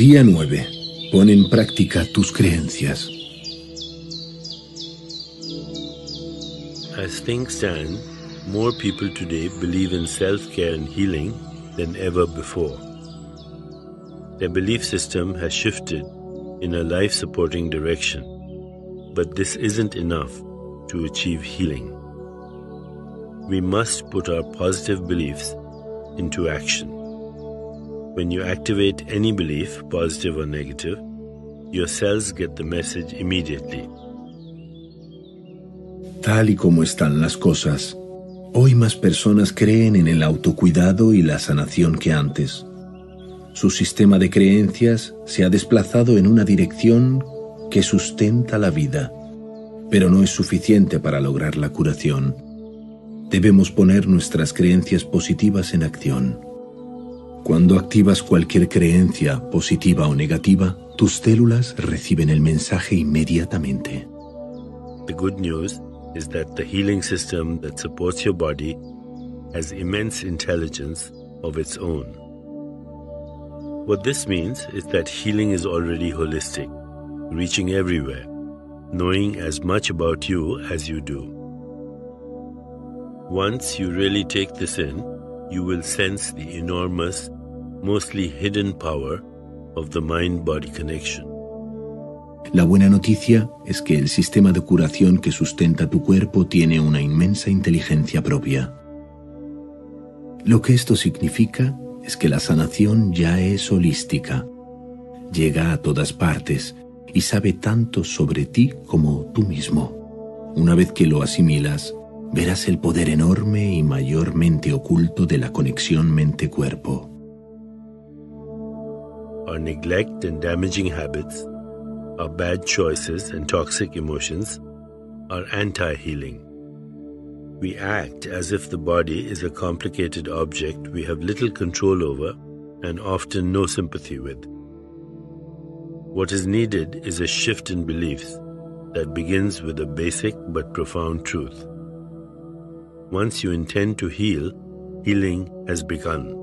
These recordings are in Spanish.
Día 9. Pon en práctica tus creencias. As things stand, more people today believe in self-care and healing than ever before. Their belief system has shifted in a life-supporting direction, but this isn't enough to achieve healing. We must put our positive beliefs into action. When you activate any belief, positive or negative, your cells get the message immediately. Tal y como están las cosas, hoy más personas creen en el autocuidado y la sanación que antes. Su sistema de creencias se ha desplazado en una dirección que sustenta la vida, pero no es suficiente para lograr la curación. Debemos poner nuestras creencias positivas en acción. Cuando activas cualquier creencia, positiva o negativa, tus células reciben el mensaje inmediatamente. The good news is that the healing system that supports your body has immense intelligence of its own. What this means is that healing is already holistic, reaching everywhere, knowing as much about you as you do. Once you really take this in, you will sense the enormous, mostly hidden power of the mind body connection. La buena noticia es que el sistema de curación que sustenta tu cuerpo tiene una inmensa inteligencia propia. Lo que esto significa es que la sanación ya es holística, llega a todas partes y sabe tanto sobre ti como tú mismo. Una vez que lo asimilas, verás el poder enorme y mayormente oculto de la conexión mente-cuerpo. Our neglect and damaging habits, our bad choices and toxic emotions are anti healing. We act as if the body is a complicated object we have little control over and often no sympathy with. What is needed is a shift in beliefs that begins with a basic but profound truth. Once you intend to heal, healing has begun.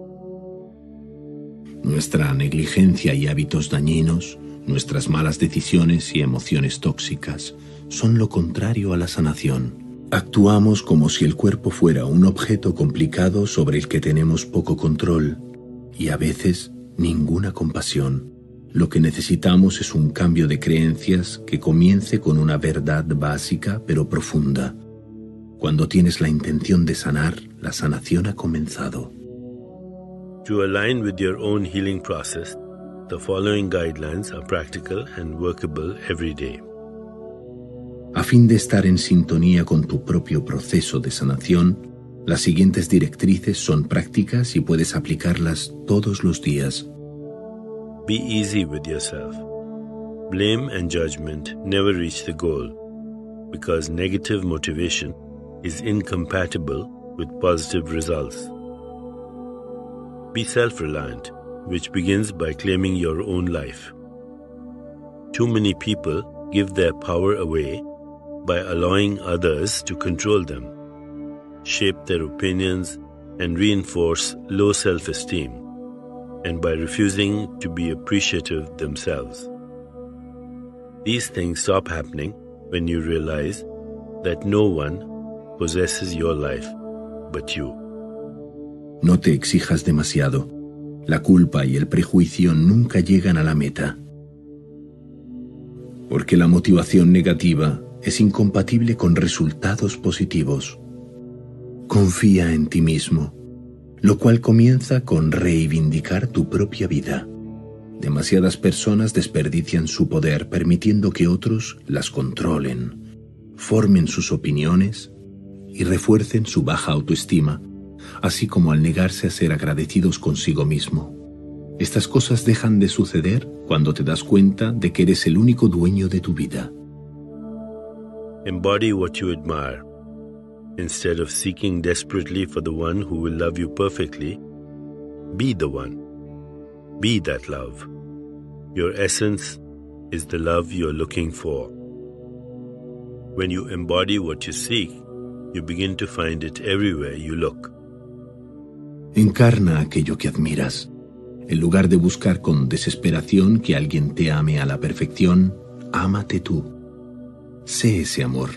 Nuestra negligencia y hábitos dañinos, nuestras malas decisiones y emociones tóxicas son lo contrario a la sanación. Actuamos como si el cuerpo fuera un objeto complicado sobre el que tenemos poco control y a veces ninguna compasión. Lo que necesitamos es un cambio de creencias que comience con una verdad básica pero profunda. Cuando tienes la intención de sanar, la sanación ha comenzado. To align with your own healing process, the following guidelines are practical and workable every day. A fin de estar en sintonía con tu propio proceso de sanación, las siguientes directrices son prácticas y puedes aplicarlas todos los días. Be easy with yourself. Blame and judgment never reach the goal because negative motivation is incompatible with positive results. Be self reliant, which begins by claiming your own life. Too many people give their power away by allowing others to control them, shape their opinions, and reinforce low self esteem, and by refusing to be appreciative themselves. These things stop happening when you realize that no one possesses your life but you. No te exijas demasiado. La culpa y el prejuicio nunca llegan a la meta. Porque la motivación negativa es incompatible con resultados positivos. Confía en ti mismo, lo cual comienza con reivindicar tu propia vida. Demasiadas personas desperdician su poder permitiendo que otros las controlen, formen sus opiniones y refuercen su baja autoestima, así como al negarse a ser agradecidos consigo mismo. Estas cosas dejan de suceder cuando te das cuenta de que eres el único dueño de tu vida. Embody what you admire. Instead of seeking desperately for the one who will love you perfectly, be the one. Be that love. Your essence is the love you're looking for. When you embody what you seek, you begin to find it everywhere you look. Encarna aquello que admiras. En lugar de buscar con desesperación que alguien te ame a la perfección, ámate tú. Sé ese amor.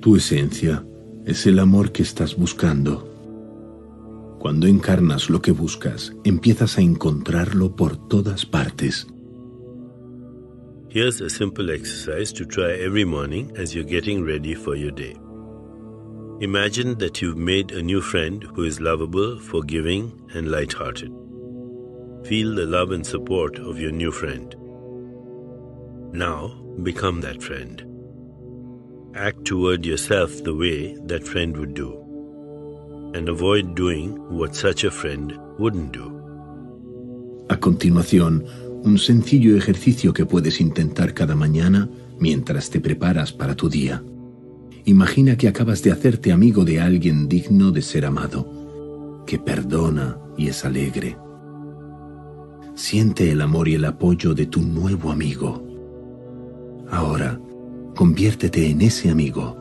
Tu esencia es el amor que estás buscando. Cuando encarnas lo que buscas, empiezas a encontrarlo por todas partes. Here's a simple exercise to try every morning as you're getting ready for your day. Imagine that you've made a new friend who is lovable, forgiving, and light-hearted. Feel the love and support of your new friend. Now, become that friend. Act toward yourself the way that friend would do, and avoid doing what such a friend wouldn't do. A continuación, un sencillo ejercicio que puedes intentar cada mañana mientras te preparas para tu día. Imagina que acabas de hacerte amigo de alguien digno de ser amado, que perdona y es alegre. Siente el amor y el apoyo de tu nuevo amigo. Ahora, conviértete en ese amigo.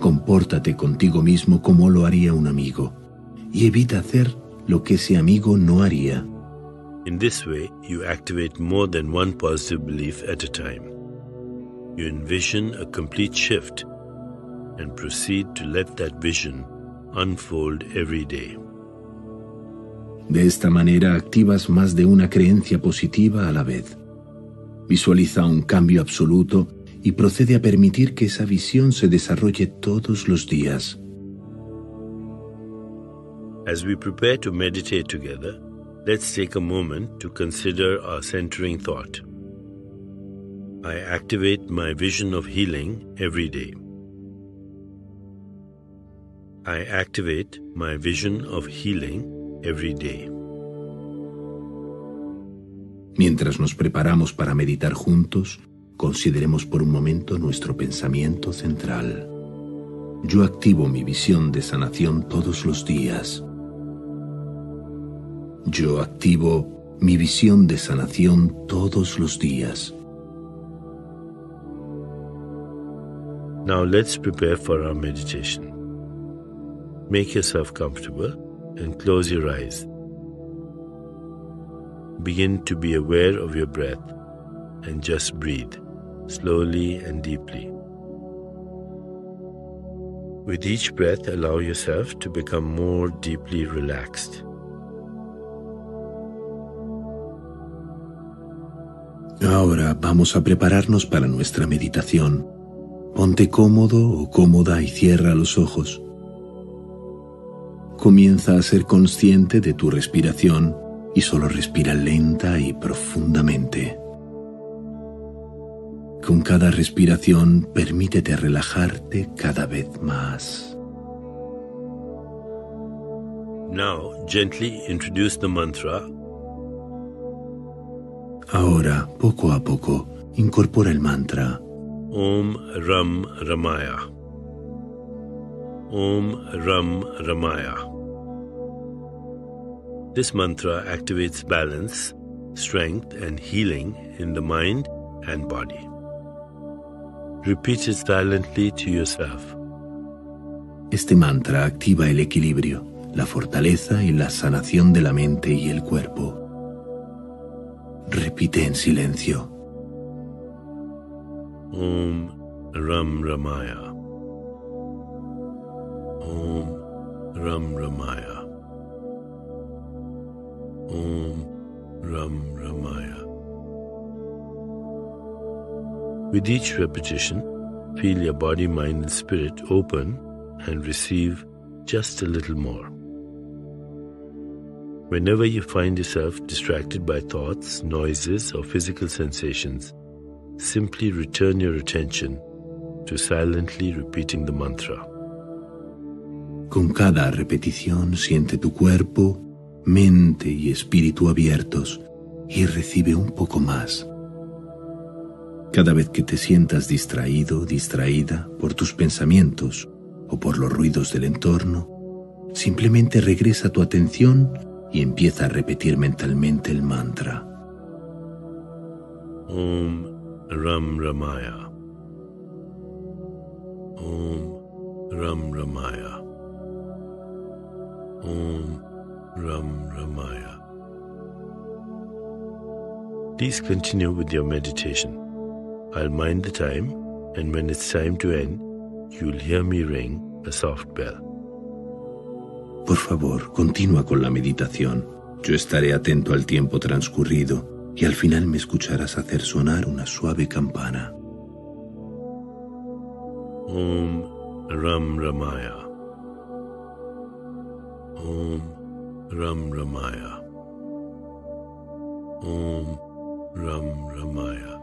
Compórtate contigo mismo como lo haría un amigo y evita hacer lo que ese amigo no haría. In this way, you activate more than one positive belief at a time. You envision a complete shift and proceed to let that vision unfold every day. De esta manera activas más de una creencia positiva a la vez. Visualiza un cambio absoluto y procede a permitir que esa visión se desarrolle todos los días. As we prepare to meditate together, let's take a moment to consider our centering thought. I activate my vision of healing every day. I activate my vision of healing every day. Mientras nos preparamos para meditar juntos, consideremos por un momento nuestro pensamiento central. Yo activo mi visión de sanación todos los días. Yo activo mi visión de sanación todos los días. Now let's prepare for our meditation. Make yourself comfortable and close your eyes. Begin to be aware of your breath and just breathe slowly and deeply. With each breath, allow yourself to become more deeply relaxed. Ahora vamos a prepararnos para nuestra meditación. Ponte cómodo o cómoda y cierra los ojos. Comienza a ser consciente de tu respiración y solo respira lenta y profundamente. Con cada respiración permítete relajarte cada vez más. Now, gently introduce the mantra Ahora, poco a poco, incorpora el mantra Om Ram Ramaya. Om Ram Ramaya. This mantra activates balance, strength, and healing in the mind and body. Repeat it silently to yourself. Este mantra activa el equilibrio, la fortaleza y la sanación de la mente y el cuerpo. Repite en silencio. Om Ram Ramaya. Om Ram Ramaya. Om Ram Ramaya. With each repetition, feel your body, mind, and spirit open and receive just a little more. Whenever you find yourself distracted by thoughts, noises, or physical sensations, simply return your attention to silently repeating the mantra. Con cada repetición siente tu cuerpo, mente y espíritu abiertos y recibe un poco más. Cada vez que te sientas distraído, distraída por tus pensamientos o por los ruidos del entorno, simplemente regresa tu atención y empieza a repetir mentalmente el mantra. Om Ram Ramaya. Om Ram Ramaya. Om Ram Ramaya. Please continue with your meditation. I'll mind the time, and when it's time to end, you'll hear me ring a soft bell. Por favor, continúa con la meditación. Yo estaré atento al tiempo transcurrido y al final me escucharás hacer sonar una suave campana. Om Ram Ramaya. Om Ram Ramaya. Om Ram Ramaya.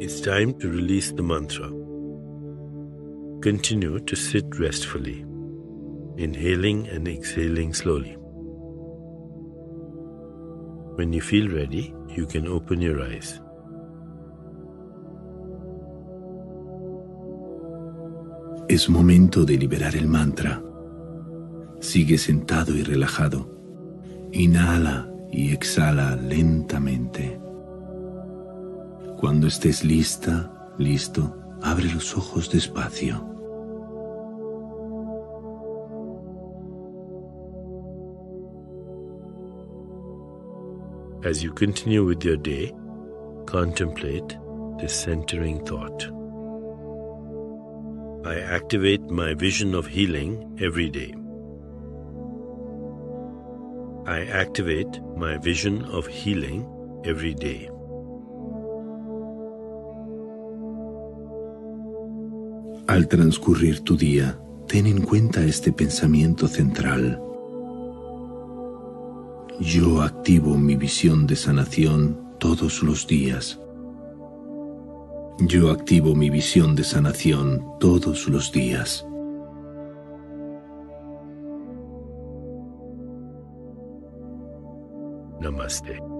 It's time to release the mantra. Continue to sit restfully, inhaling and exhaling slowly. When you feel ready, you can open your eyes. Es momento de liberar el mantra. Sigue sentado y relajado. Inhala y exhala lentamente. Cuando estés lista, listo, abre los ojos despacio. As you continue with your day, contemplate this centering thought. I activate my vision of healing every day. I activate my vision of healing every day. Al transcurrir tu día, ten en cuenta este pensamiento central. Yo activo mi visión de sanación todos los días. Yo activo mi visión de sanación todos los días. Namaste.